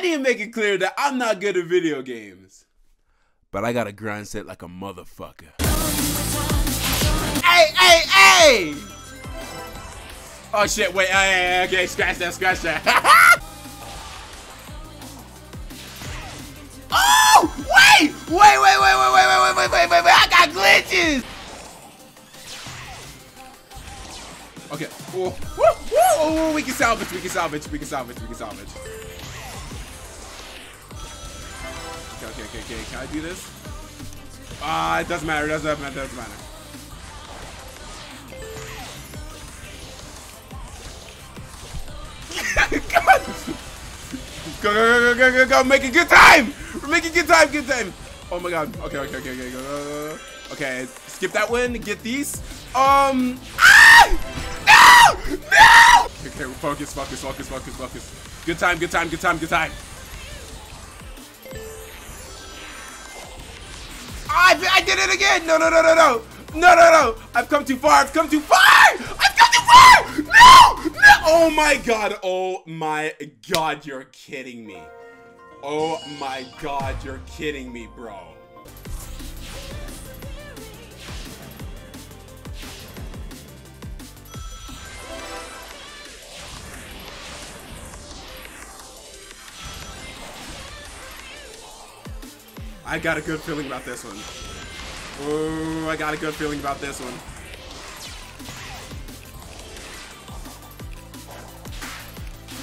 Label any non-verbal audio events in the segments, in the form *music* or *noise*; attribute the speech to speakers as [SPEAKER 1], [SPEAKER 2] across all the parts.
[SPEAKER 1] I need to make it clear that I'm not good at video games. But I got a grind set like a motherfucker. Hey, hey, hey! Oh shit, wait, hey, okay, scratch that, scratch that. oh! Wait! Wait, wait, wait, wait, wait, wait, wait, wait, wait, wait, I got glitches! Okay. Whoa, whoa, whoa, we can salvage, we can salvage, we can salvage, we can salvage. Okay, okay, okay, okay. Can I do this? Ah, uh, it doesn't matter, it doesn't matter, it doesn't matter. *laughs* God. Go, go, go, go, go, go, make a good time! We're making good time, good time! Oh my god. Okay, okay, okay, okay, go. Okay, skip that one, get these. Um, ah! No! No! Okay, focus, focus, focus, focus, focus. Good time, good time, good time, good time. I, I did it again! No, no, no, no, no! No, no, no! I've come too far! I've come too far! I've come too far! No! No! Oh my god! Oh my god! You're kidding me! Oh my god! You're kidding me, bro! I got a good feeling about this one. Oh, I got a good feeling about this one.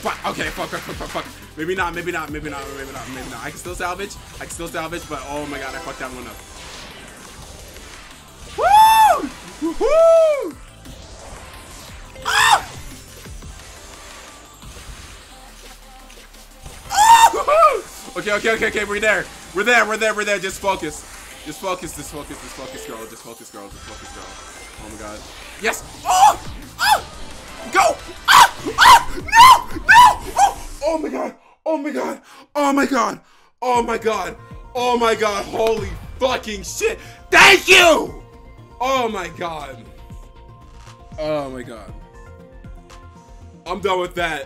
[SPEAKER 1] Fuck, okay, fuck, fuck, fuck, fuck. Maybe not, maybe not, maybe not, maybe not, maybe not. I can still salvage. I can still salvage, but oh my god, I fucked that one up. Woo! Woo! Okay, okay, okay, okay, we're there. We're there, we're there, we're there. Just focus. Just focus, just focus, just focus, girl. Just focus, girl. Just focus, girl. Oh my god. Yes! Oh! Oh! Go! Ah! Ah! No! No! Oh! oh my god! Oh my god! Oh my god! Oh my god! Oh my god! Holy fucking shit! Thank you! Oh my god! Oh my god. I'm done with that.